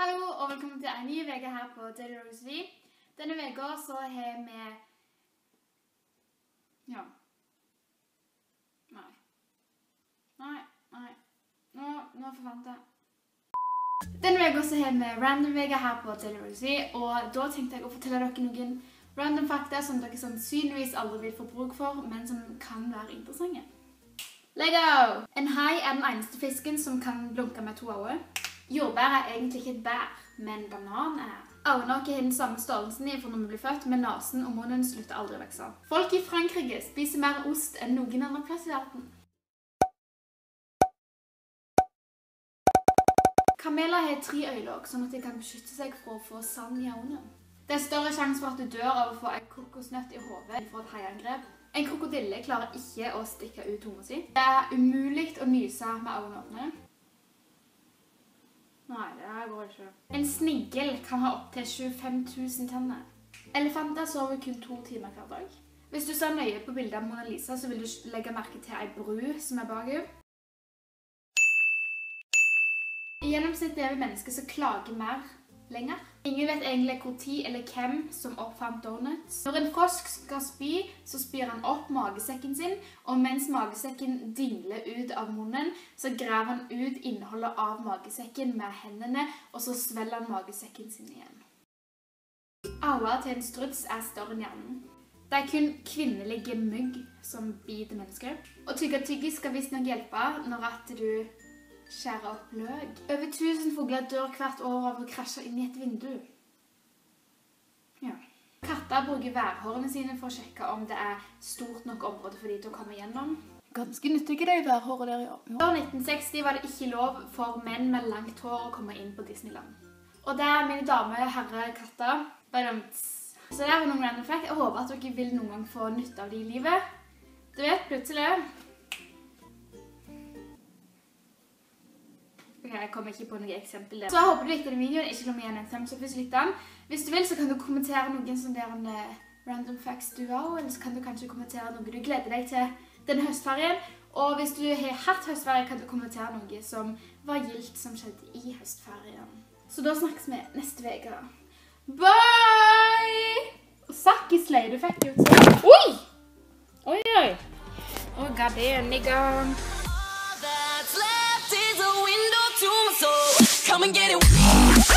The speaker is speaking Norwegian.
Hallo og velkommen til en ny uke her på Daily Rose V. Denne uka så har vi Ja. Nei. Nei, nei. Nå, nå forsvant jeg. Denne uka så har vi random-uke her på Daily Rose V, og da tenkte jeg å fortelle dere noen random fakta som dere sannsynligvis aldri vil få bruk for, men som kan være interessante. Lego! En hai er den eneste fisken som kan blunke med to øyne. Jordbær er egentlig ikke et bær, men banan er. Øynene våre har den samme størrelsen fra når vi blir født, men nesen og munnen slutter aldri å vokse. Folk i Frankrike spiser mer ost enn noen andre plass i verden. Kameler har tre øyelokk, sånn at de kan beskytte seg fra å få sand i øynene. Det er større sjanse for at du dør av å få en kokosnøtt i hodet for et haiangrep. En krokodille klarer ikke å stikke ut tunga si. Det er umulig å nyse med øynene åpne. Nei, det her går ikke. En snigel kan ha opptil 25 000 tenner. Elefanter sover kun to timer hver dag. Hvis du ser nøye på bildet av Mona Lisa, så vil du legge merke til ei bru som er bak henne. I gjennomsnitt lever mennesker som klager mer lenger. Ingen vet egentlig hvor tid eller hvem som oppfant donuts. Når en frosk skal spy, så spyr han opp magesekken sin, og mens magesekken dingler ut av munnen, så graver han ut innholdet av magesekken med hendene, og så svelger han magesekken sin igjen. Aua til en struts er større enn hjernen. Det er kun kvinnelige mygg som biter mennesker. Å tygge tyggis skal visstnok hjelpe når at du skjære opp løk. Over 1000 fugler dør hvert år av å krasje inn i et vindu. Ja. Katter bruker værhårene sine for å sjekke om det er stort nok område for de til å komme gjennom. Ganske nyttige de værhårene der, ja. Før 1960 var det ikke lov for menn med langt hår å komme inn på Disneyland. Og det er mine damer, herre, katter. Så det er noen random fact. Jeg håper at dere vil noen gang få nytte av det i livet. Du vet, plutselig jeg kommer ikke på noe eksempel der. Så jeg håper du likte den videoen. Ikke glem igjen en thumbs up hvis du likte den. Hvis du vil, så kan du kommentere noen sånne uh, random facts du har, eller så kan du kanskje kommentere noe du gleder deg til denne høstferien. Og hvis du har hatt høstferie, kan du kommentere noe som var gildt som skjedde i høstferien. Så da snakkes vi neste uke. Bye! Og Sakkis leie, du fikk jo til. Oi! Oi, oi. Oh, god damn, nigga. Come and get it.